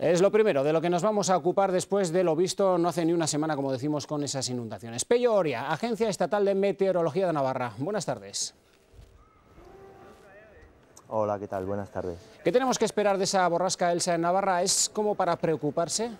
Es lo primero de lo que nos vamos a ocupar después de lo visto no hace ni una semana, como decimos, con esas inundaciones. Pello Oria, Agencia Estatal de Meteorología de Navarra. Buenas tardes. Hola, ¿qué tal? Buenas tardes. ¿Qué tenemos que esperar de esa borrasca Elsa en Navarra? ¿Es como para preocuparse?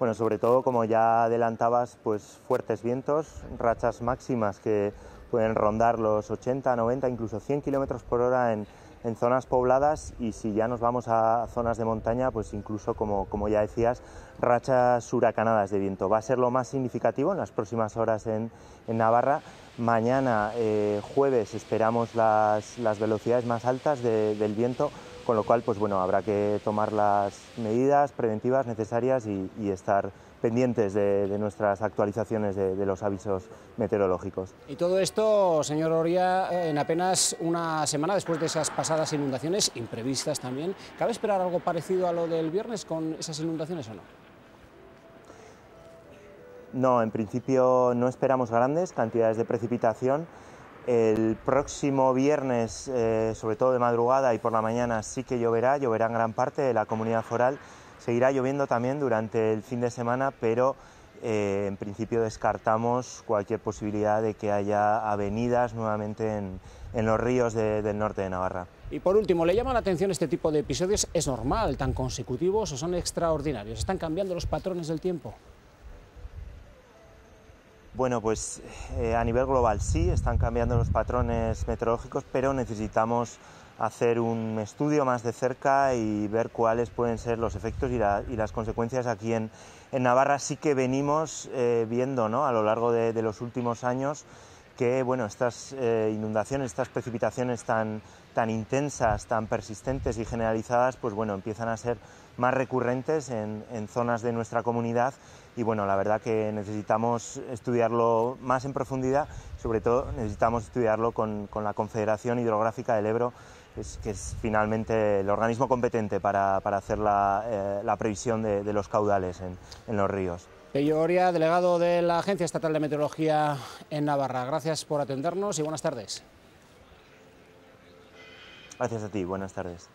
Bueno, sobre todo, como ya adelantabas, pues fuertes vientos, rachas máximas que pueden rondar los 80, 90, incluso 100 kilómetros por hora en, en zonas pobladas y si ya nos vamos a zonas de montaña, pues incluso, como, como ya decías, rachas huracanadas de viento. Va a ser lo más significativo en las próximas horas en, en Navarra. Mañana, eh, jueves, esperamos las, las, velocidades más altas de, del viento, con lo cual, pues bueno, habrá que tomar las medidas preventivas necesarias y, y estar pendientes de, de nuestras actualizaciones de, de, los avisos meteorológicos. Y todo esto, señor Oria, en apenas una semana después de esas pasadas inundaciones, imprevistas también, ¿cabe esperar algo parecido a lo del viernes con esas inundaciones o no? No, en principio no esperamos grandes cantidades de precipitación. El próximo viernes, eh, sobre todo de madrugada y por la mañana, sí que lloverá, lloverá en gran parte de la comunidad foral Seguirá lloviendo también durante el fin de semana, pero eh, en principio descartamos cualquier posibilidad de que haya avenidas nuevamente en, los ríos de, del norte de Navarra. Y por último, ¿le llama la atención este tipo de episodios? ¿Es normal, tan consecutivos o son extraordinarios? ¿Están cambiando los patrones del tiempo? Bueno, pues eh, a nivel global sí, están cambiando los patrones meteorológicos, pero necesitamos hacer un estudio más de cerca y ver cuáles pueden ser los efectos y, la, y las consecuencias aquí en, Navarra. Sí que venimos eh, viendo ¿no? a lo largo de, los últimos años que bueno, estas eh, inundaciones, estas precipitaciones tan, tan intensas, tan persistentes y generalizadas, pues bueno, empiezan a ser más recurrentes en, en zonas de nuestra comunidad. Y bueno, la verdad que necesitamos estudiarlo más en profundidad, sobre todo necesitamos estudiarlo con, con la Confederación Hidrográfica del Ebro, es, que es finalmente el organismo competente para, para hacer la, eh, la, previsión de, de los caudales en, en los ríos. Pello Oria, delegado de la Agencia Estatal de Meteorología en Navarra. Gracias por atendernos y buenas tardes. Gracias a ti, buenas tardes.